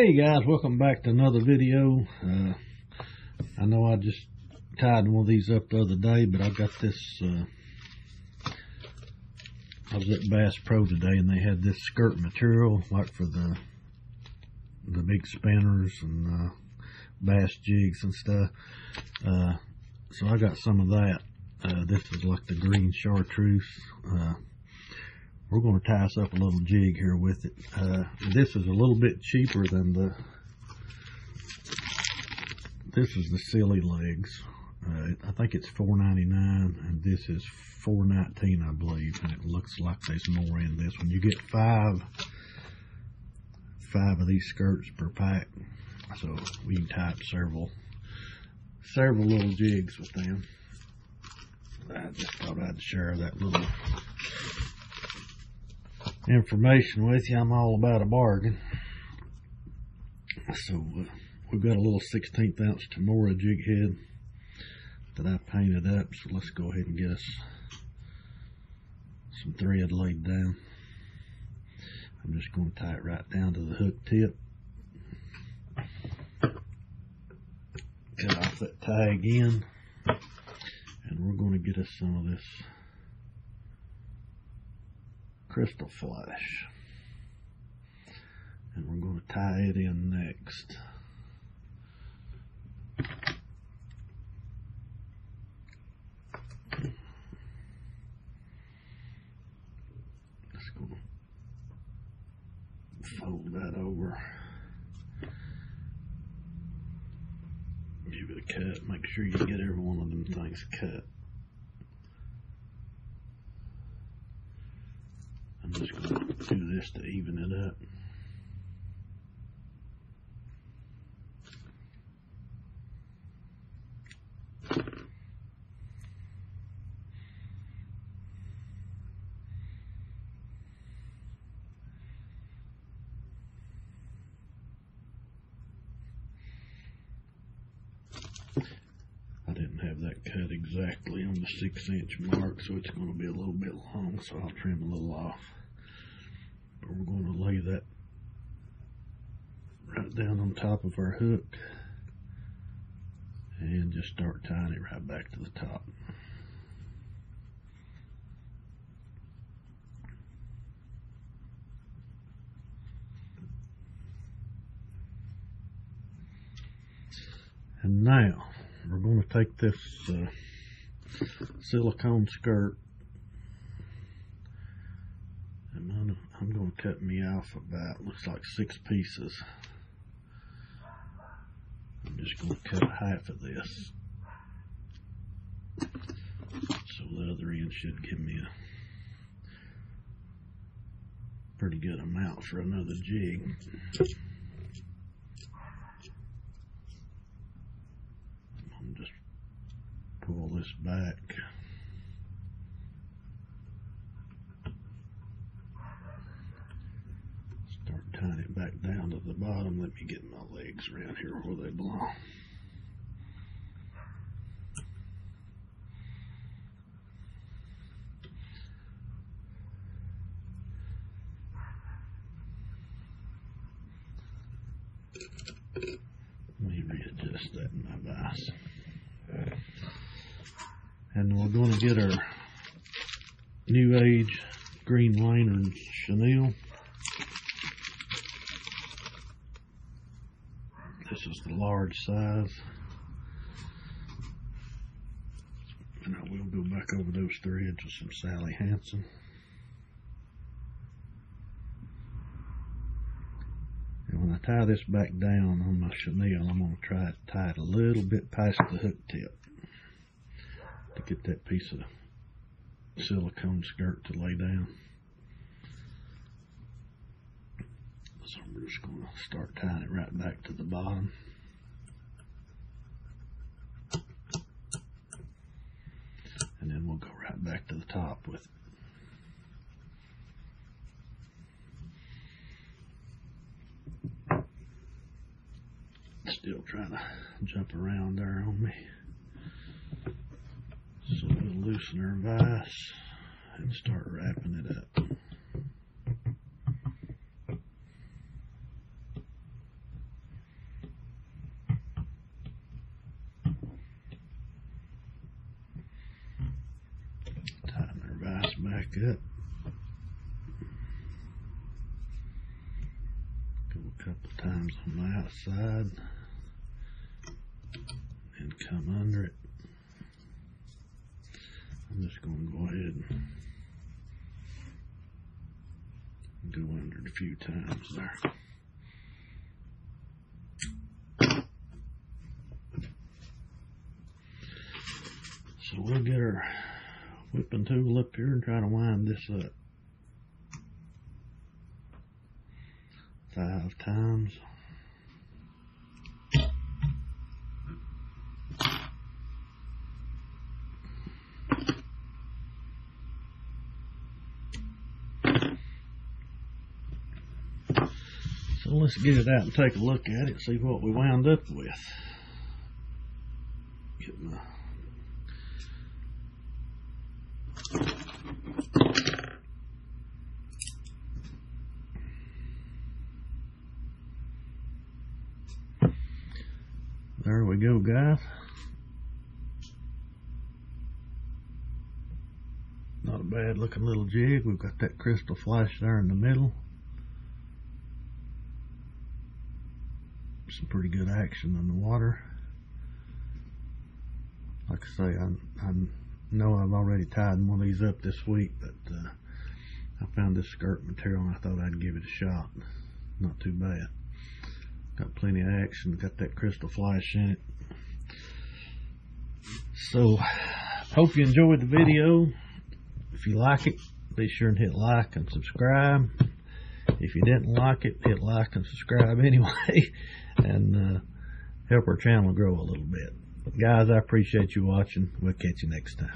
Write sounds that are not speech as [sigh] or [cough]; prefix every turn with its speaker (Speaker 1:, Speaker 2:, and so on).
Speaker 1: Hey guys, welcome back to another video. Uh, I know I just tied one of these up the other day, but I got this, uh, I was at Bass Pro today and they had this skirt material like for the, the big spinners and, uh, bass jigs and stuff. Uh, so I got some of that. Uh, this is like the green chartreuse. We're going to tie us up a little jig here with it. Uh, this is a little bit cheaper than the, this is the silly legs. Uh, I think it's $4.99 and this is $4.19 I believe and it looks like there's more in this one. You get five, five of these skirts per pack. So we can tie several, several little jigs with them. I just thought I'd share that little information with you. I'm all about a bargain. So uh, we've got a little 16th ounce Temorah jig head that I painted up. So let's go ahead and get us some thread laid down. I'm just going to tie it right down to the hook tip. Cut off that tie again. And we're going to get us some of this crystal flash. And we're going to tie it in next. Just going to fold that over. Give it a cut. Make sure you get every one of them things cut. I'm just going to do this to even it up. I didn't have that cut exactly on the six inch mark, so it's going to be a little bit long, so I'll trim a little off. But we're going to lay that right down on top of our hook and just start tying it right back to the top. And now we're going to take this uh, silicone skirt. And I'm, I'm going to cut me off about looks like six pieces. I'm just going to cut half of this. So the other end should give me a pretty good amount for another jig just pull back. Start tying it back down to the bottom. Let me get my legs around here where they belong. Let me readjust that in my vise. And we're going to get our New Age Green Lantern Chenille. This is the large size. And I will go back over those threads with some Sally Hansen. And when I tie this back down on my chenille, I'm going to try to tie it a little bit past the hook tip to get that piece of silicone skirt to lay down. So we're just going to start tying it right back to the bottom. And then we'll go right back to the top with it. Still trying to jump around there on me loosen our vise and start wrapping it up. Tighten our vise back up. Go a couple times on the outside and come under it. I'm just going to go ahead and go under it a few times there. So we'll get our whipping tool up here and try to wind this up. Five times. So let's get it out and take a look at it, see what we wound up with. Get my There we go, guys. Not a bad looking little jig. We've got that crystal flash there in the middle. Some pretty good action in the water. Like I say, I, I know I've already tied one of these up this week, but uh, I found this skirt material and I thought I'd give it a shot. Not too bad. Got plenty of action. Got that crystal flash in it. So, hope you enjoyed the video. If you like it, be sure and hit like and subscribe. If you didn't like it, hit like and subscribe [laughs] anyway, and uh, help our channel grow a little bit. But guys, I appreciate you watching. We'll catch you next time.